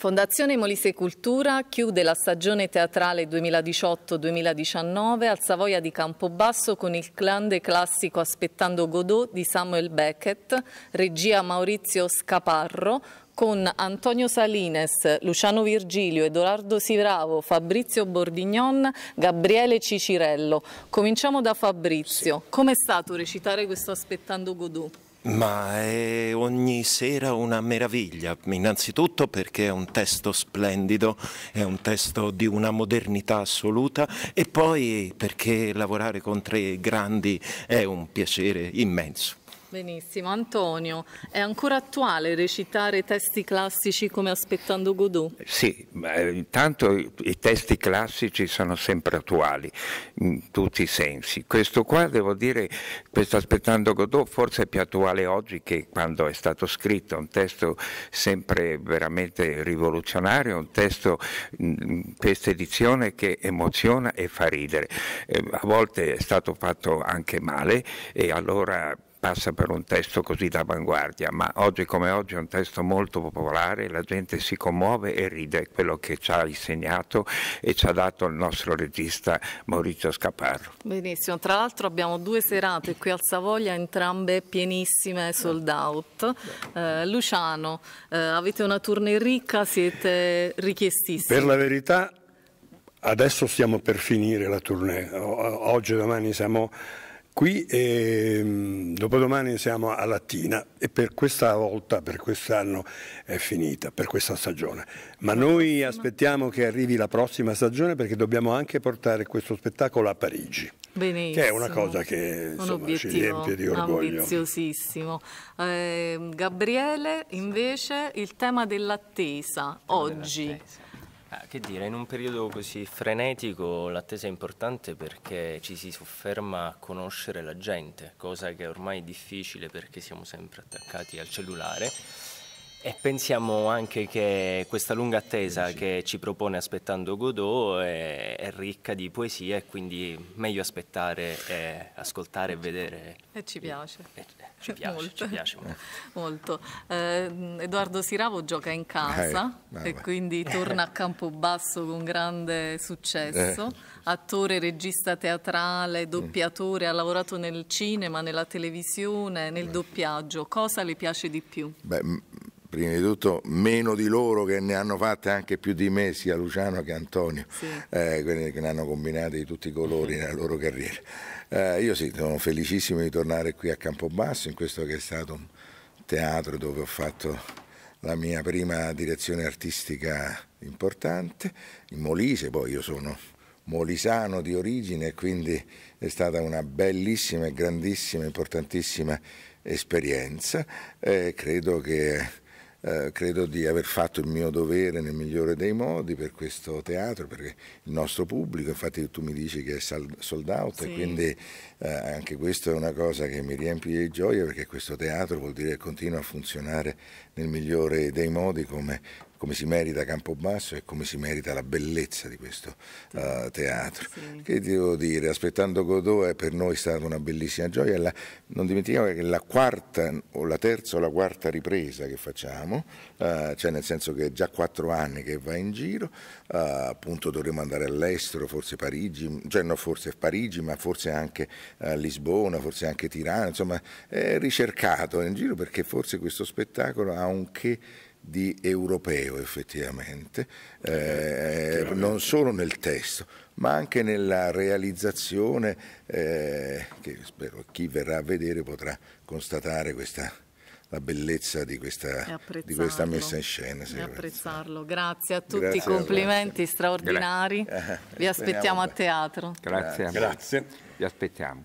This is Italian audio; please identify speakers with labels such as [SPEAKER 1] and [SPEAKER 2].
[SPEAKER 1] Fondazione Molise Cultura chiude la stagione teatrale 2018-2019 al Savoia di Campobasso con il grande classico Aspettando Godot di Samuel Beckett, regia Maurizio Scaparro, con Antonio Salines, Luciano Virgilio, Edoardo Sivravo, Fabrizio Bordignon, Gabriele Cicirello. Cominciamo da Fabrizio. Sì. Com'è stato recitare questo Aspettando Godot?
[SPEAKER 2] Ma è ogni sera una meraviglia, innanzitutto perché è un testo splendido, è un testo di una modernità assoluta e poi perché lavorare con tre grandi è un piacere immenso.
[SPEAKER 1] Benissimo, Antonio, è ancora attuale recitare testi classici come Aspettando Godot?
[SPEAKER 3] Sì, intanto i testi classici sono sempre attuali in tutti i sensi. Questo qua, devo dire, questo Aspettando Godot forse è più attuale oggi che quando è stato scritto, un testo sempre veramente rivoluzionario, un testo questa edizione che emoziona e fa ridere. Eh, a volte è stato fatto anche male e allora passa per un testo così d'avanguardia, ma oggi come oggi è un testo molto popolare, la gente si commuove e ride quello che ci ha insegnato e ci ha dato il nostro regista Maurizio Scaparro.
[SPEAKER 1] Benissimo, tra l'altro abbiamo due serate qui al Savoia, entrambe pienissime, sold out. Eh, Luciano, eh, avete una tournée ricca, siete richiestissimi.
[SPEAKER 4] Per la verità adesso stiamo per finire la tournée, oggi e domani siamo qui e mm, dopodomani siamo a Latina e per questa volta, per quest'anno è finita, per questa stagione. Ma noi aspettiamo che arrivi la prossima stagione perché dobbiamo anche portare questo spettacolo a Parigi.
[SPEAKER 1] Benissimo.
[SPEAKER 4] Che è una cosa che insomma, ci riempie di orgoglio.
[SPEAKER 1] Ambiziosissimo. Eh, Gabriele, invece, il tema dell'attesa, oggi. Dell'attesa.
[SPEAKER 5] Ah, che dire, in un periodo così frenetico l'attesa è importante perché ci si sofferma a conoscere la gente, cosa che ormai è difficile perché siamo sempre attaccati al cellulare e pensiamo anche che questa lunga attesa sì. che ci propone Aspettando Godot è, è, ricca di poesia e quindi meglio aspettare e ascoltare e vedere.
[SPEAKER 1] E ci piace.
[SPEAKER 5] E, ci piace, molto. Ci piace molto.
[SPEAKER 1] molto. Eh, Edoardo Siravo gioca in casa eh, e quindi torna a Campobasso con grande successo. Eh. Attore, regista teatrale, doppiatore, ha lavorato nel cinema, nella televisione, nel doppiaggio. Cosa le piace di più?
[SPEAKER 6] Beh, prima di tutto meno di loro che ne hanno fatte anche più di me, sia Luciano che Antonio, sì. eh, quelli che ne hanno combinati di tutti i colori nella loro carriera. Eh, io sì, sono felicissimo di tornare qui a Campobasso, in questo che è stato un teatro dove ho fatto la mia prima direzione artistica importante, in Molise, poi io sono molisano di origine e quindi è stata una bellissima e grandissima, importantissima esperienza. Eh, credo che eh, credo di aver fatto il mio dovere nel migliore dei modi per questo teatro, perché il nostro pubblico, infatti tu mi dici che è sold out sì. e quindi eh, anche questa è una cosa che mi riempie di gioia perché questo teatro vuol dire che continua a funzionare nel migliore dei modi come come si merita Campobasso e come si merita la bellezza di questo uh, teatro. Sì. Che devo dire, aspettando Godot è per noi stata una bellissima gioia, la, non dimentichiamo che la quarta o la terza o la quarta ripresa che facciamo, uh, cioè nel senso che è già quattro anni che va in giro, uh, appunto dovremo andare all'estero, forse Parigi, cioè no forse Parigi, ma forse anche Lisbona, forse anche Tirana, insomma è ricercato in giro perché forse questo spettacolo ha un che di europeo effettivamente, eh, non solo nel testo, ma anche nella realizzazione eh, che spero chi verrà a vedere potrà constatare questa, la bellezza di questa, di questa, messa in scena.
[SPEAKER 1] E apprezzarlo. Grazie a tutti, grazie, complimenti grazie. straordinari. Gra Vi aspettiamo a teatro.
[SPEAKER 3] Grazie.
[SPEAKER 4] Grazie.
[SPEAKER 3] Vi aspettiamo.